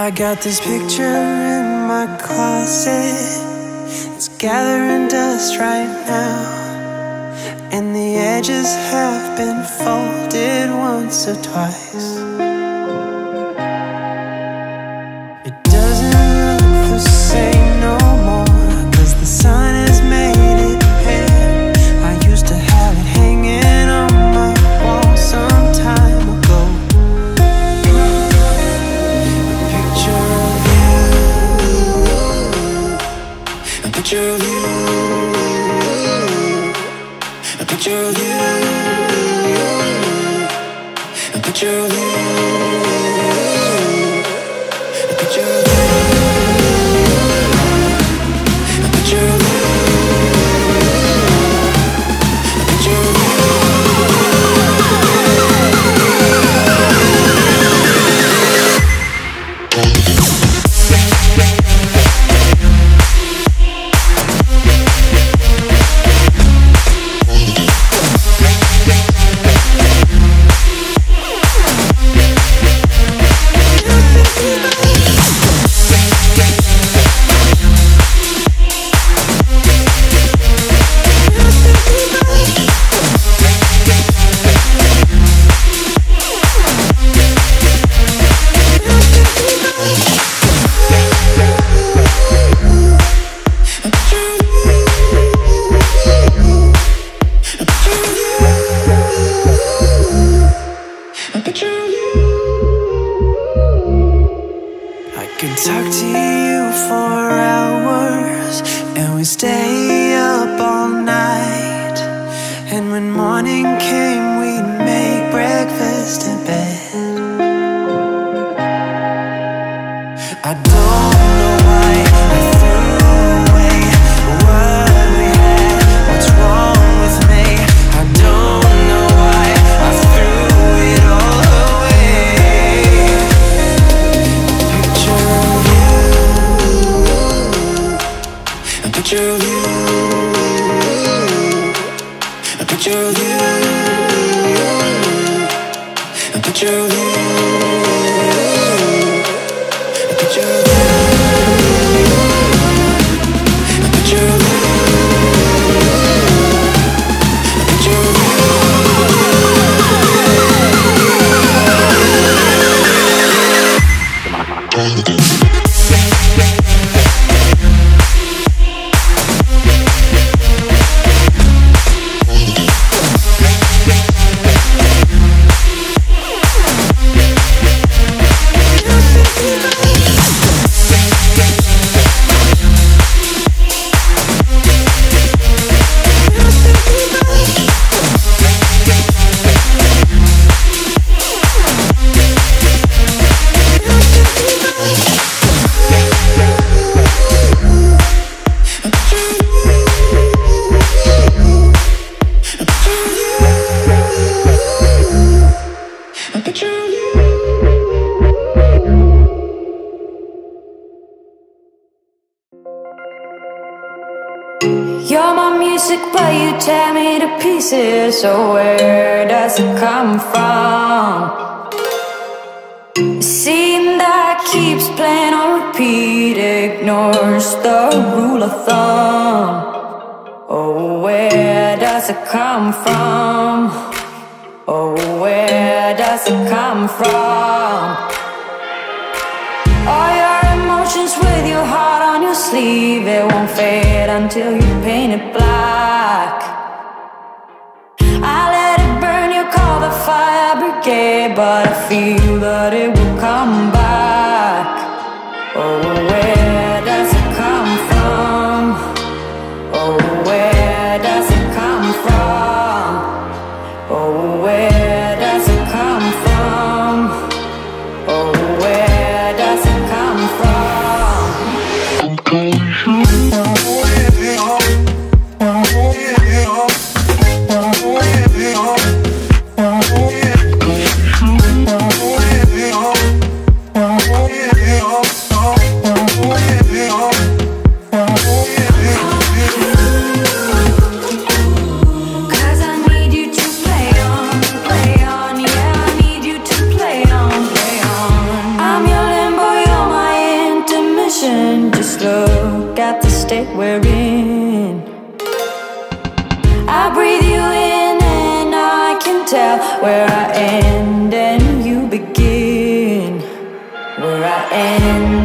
I got this picture in my closet. It's gathering dust right now. And the edges have been folded once or twice. Picture of you. A picture of you. A picture of you. A picture of you. A picture of you. A picture of you. Could talk to you for hours, and we stay up all night. And when morning came, we'd make breakfast in bed. Of you. You're my music, but you tear me to pieces. So where does it come from? A scene that keeps playing on repeat ignores the rule of thumb. Oh, where does it come from? Does it come from? All your emotions with your heart on your sleeve, it won't fade until you paint it black. I let it burn, you call the fire brigade, but I feel that it will come back. Tell where I end and you begin. Where I end